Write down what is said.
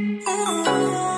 Oh.